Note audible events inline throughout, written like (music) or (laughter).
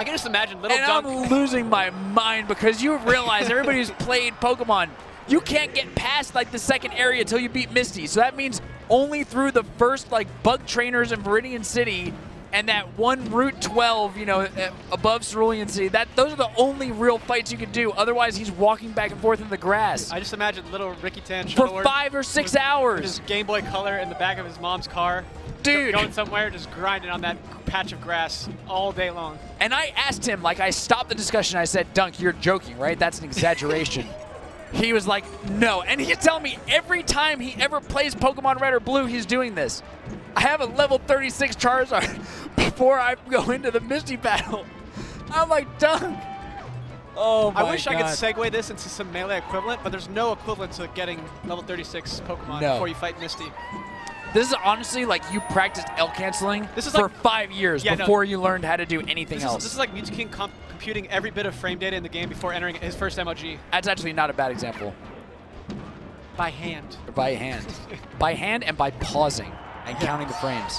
I can just imagine little and Dunk. I'm losing my mind because you realize everybody who's (laughs) played Pokemon, you can't get past like the second area until you beat Misty. So that means only through the first like bug trainers in Viridian City and that one Route 12, you know, above Cerulean City. That those are the only real fights you can do. Otherwise, he's walking back and forth in the grass I just imagine little Ricky Tan for five or six hours. his Game Boy Color in the back of his mom's car. Dude. Going somewhere, just grinding on that patch of grass all day long. And I asked him, like, I stopped the discussion. I said, Dunk, you're joking, right? That's an exaggeration. (laughs) he was like, no. And he's telling me every time he ever plays Pokemon Red or Blue, he's doing this. I have a level 36 Charizard (laughs) before I go into the Misty battle. I'm like, Dunk. Oh my I wish I could segue this into some melee equivalent, but there's no equivalent to getting level 36 Pokemon No. before you fight Misty. This is honestly like you practiced L canceling This is for like- five years Yeah, no. before you learned how to do anything This is, else. this is like Mewtwo comp computing every bit of frame data in the game before entering his first MOG. That's actually not a bad example. by hand. By hand. (laughs) by hand and by pausing and counting the frames.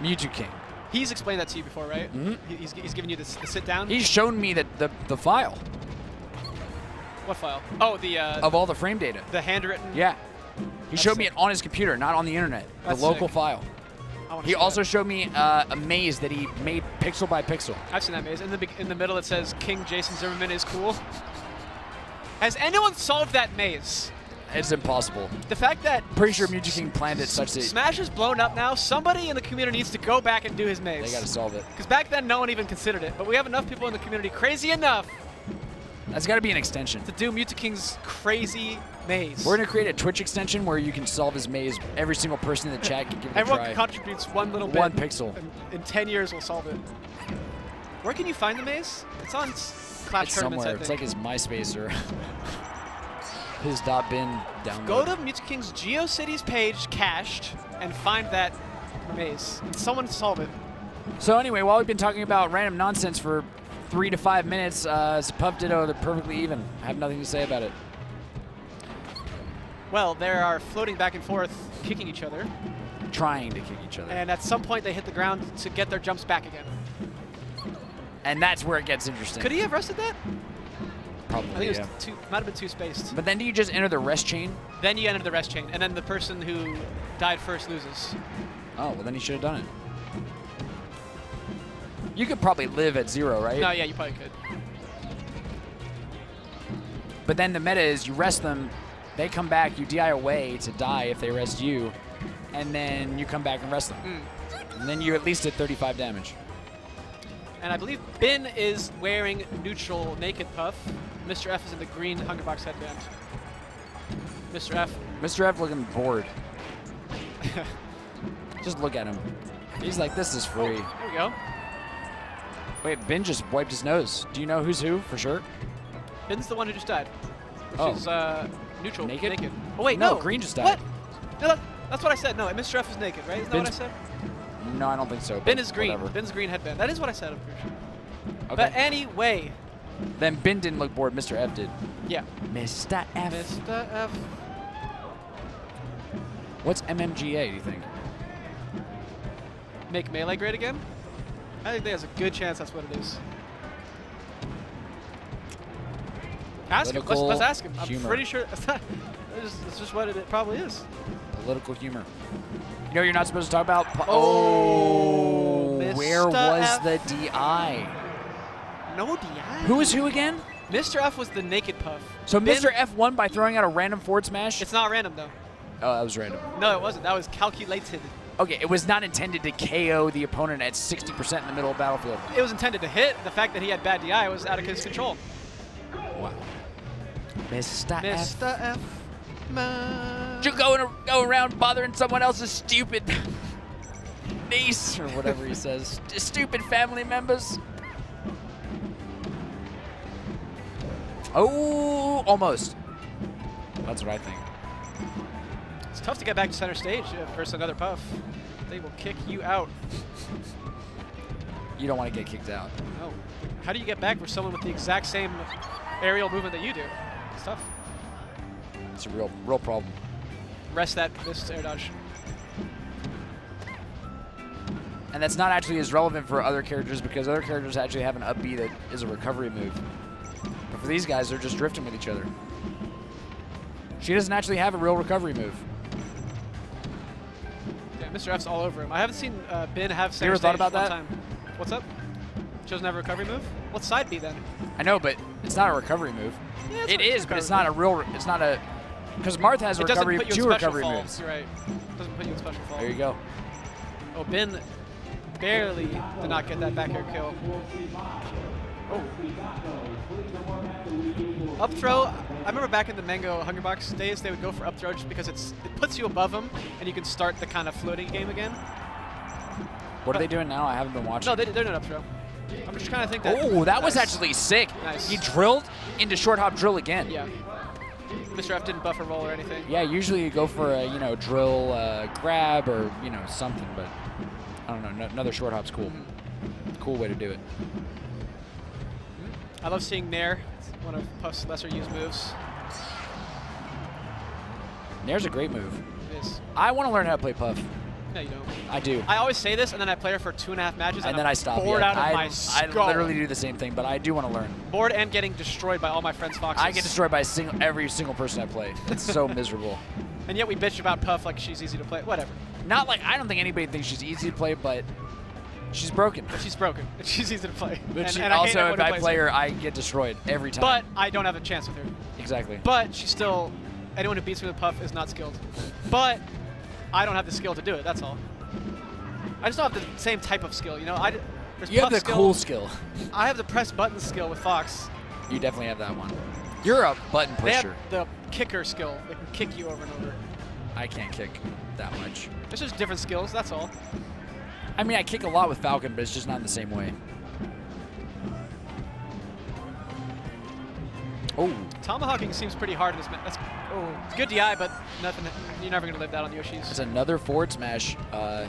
Mew2King. He's explained that to you before, right? Mhm. He's, he's given you this, the sit down. He's shown me the, the, the file what file? Oh, the uh, of all the frame data. the handwritten. Yeah. He That's showed me it on his computer, not on the internet. That's the local sick. file. He also that. showed me uh, a maze that he made pixel by pixel. I've seen that maze. In the in the middle, it says King Jason Zimmerman is cool. Has anyone solved that maze? It's impossible. The fact that Pretty sure Mew2King planned it such that Smash is blown up now. Somebody in the community needs to go back and do his maze. they got to solve it. Because back then, no one even considered it. But we have enough people in the community crazy enough That's got to be an extension. to do Mew2King's crazy maze. We're going to create a Twitch extension where you can solve his maze. Every single person in the chat can give it a Everyone try. contributes one little bit. One pixel. In 10 years, we'll solve it. Where can you find the maze? It's on Clash It's Tournaments, somewhere. It's like his MySpace or (laughs) his dot .bin download. Go to Mew2King's GeoCities page, cached, and find that maze. Someone solve it. So anyway, while we've been talking about random nonsense for three to five minutes, uh, Puff Ditto, they're perfectly even. I have nothing to say about it. Well, they are floating back and forth, kicking each other, Trying to kick each other. and at some point they hit the ground to get their jumps back again. And that's where it gets interesting. Could he have rested that? Probably, I think it was too, might have been too spaced. But then do you just enter the rest chain? Then you enter the rest chain, and then the person who died first loses. Oh, well then he should have done it. You could probably live at zero, right? No, yeah, you probably could. But then the meta is you rest them, they come back, you DI away to die if they rest you, and then you come back and rest them. Mm. And then you at least did 35 damage. And I believe Bin is wearing neutral naked puff. Mr. F is in the green Hungrybox headband. Mr. F. Mr. F looking bored. (laughs) Just look at him. He's like, this is free. There we go. Wait, Ben just wiped his nose. Do you know who's who for sure? Bin's the one who just died, which Oh. is uh, neutral. Naked? Oh wait, No, no. green just What? died. No, that, that's what I said. No, Mr. F is naked, right? Isn't that what I said? No, I don't think so. But is green. whatever. Bin's green headband. That is what I said. I'm pretty sure. Okay. But anyway, then Ben didn't look bored. Mr. F did. yeah. Mr. F. Mr. F. What's MMGA, do you think? Make melee great again? I think there's a good chance that's what it is. Ask him. Let's, let's ask him. I'm humor. pretty sure that's not. That's just, that's just what it, it probably is. Political humor. You know you're not supposed to talk about? Po- Oh, oh where Mr. was F. the DI? No DI. Who is who again? Mr. F was the naked puff. So Bin- Mr. F won by throwing out a random forward smash? It's not random though. oh, that was random. No, it wasn't. That was calculated. Okay, it was not intended to KO the opponent at 60% in the middle of battlefield. It was intended to hit. The fact that he had bad DI was out of his control. Wow. Mr. F. Mr. F. Man. You going go around bothering someone else's stupid niece or whatever he says. (laughs) Stupid family members. Oh, almost. That's what I think. It's tough to get back to center stage versus another puff. They will kick you out. You don't want to get kicked out. No. How do you get back for someone with the exact same aerial movement that you do? It's tough. It's a real, real problem. Rest that missed air dodge. And that's not actually as relevant for other characters because other characters actually have an up B that is a recovery move. But for these guys, they're just drifting with each other. She doesn't actually have a real recovery move. Mr. F's all over him. I haven't seen uh, Ben have center ever thought about that? Time. What's up? Have a recovery move? What's side B then? I know, but it's not a recovery move. Yeah, It is, but it's not a real. It's not a. Because Marth has a It recovery, two recovery fall. moves. You're right. doesn't put you in special fall. There you go. Oh, Ben barely did not get that back air kill. Oh. Up throw. I remember back in the Mango Hungrybox days, they would go for up throw just because it's it puts you above them and you can start the kind of floating game again. What are they doing now? I haven't been watching. No, they, they're not up throw. I'm just trying to think that. Oh, that was actually sick. Nice. He drilled into short hop drill again. Yeah. Mr. F didn't buffer roll or anything. Yeah, usually you go for a you know drill uh, grab or you know something, but I don't know. No, another short hop's cool. Cool way to do it. I love seeing Nair. One of Puff's lesser used moves. Nair's a great move. It is. I want to learn how to play Puff. No, you don't. I do. I always say this, and then I play her for two and a half matches, and, and then I'm I stop. bored yeah. out of I, my I skull. literally do the same thing, but I do want to learn. bored and getting destroyed by all my friends' foxes. I get destroyed by single, every single person I play. It's so (laughs) miserable. And yet we bitch about Puff like she's easy to play. Whatever. Not like I don't think anybody thinks she's easy to play, but she's broken. (laughs) She's broken. (laughs) She's easy to play. But and, she, and also, everyone if I play her, I get destroyed every time. But I don't have a chance with her. exactly. But she's still. Anyone who beats me with Puff is not skilled. But I don't have the skill to do it. That's all. I just don't have the same type of skill. You know, I, There's you have the skill. cool skill. I have the press button skill with Fox. You definitely have that one. You're a button They pusher. have the kicker skill. They can kick you over and over. I can't kick that much. It's just different skills. That's all. I mean, I kick a lot with Falcon, but it's just not in the same way. Oh, Tomahawking seems pretty hard in this match. That's oh, it's good DI, but nothing. You're never gonna live that on the Yoshi's. it's another forward smash. Uh,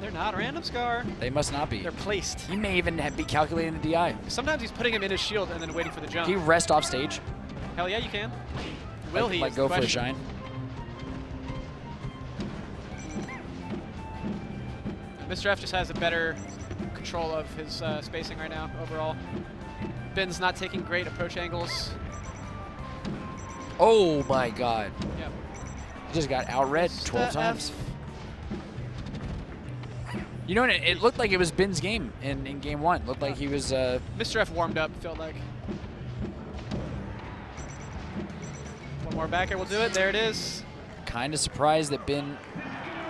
They're not random scar. they must not be. They're placed. He may even be calculating the DI. Sometimes he's putting him in his shield and then waiting for the jump. Can he rest off stage? Hell yeah, you can. Will like, he? Like go for a shine? Mr. F just has a better control of his uh, spacing right now overall. Ben's not taking great approach angles. Oh my God! Yeah. He just got outread 12 Mr. times. F. You know, what? it, it looked like it was Ben's game in, in game one. looked like he was. Uh, Mr. F warmed up, felt like. One more back air will do it. There it is. kind of surprised that Ben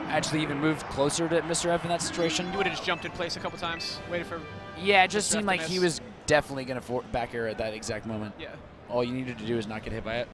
actually even moved closer to Mr. F in that situation. You would have just jumped in place a couple times, waited for. Yeah, it just Mr. seemed like to he was definitely going to back air at that exact moment. Yeah. All you needed to do is not get hit by it.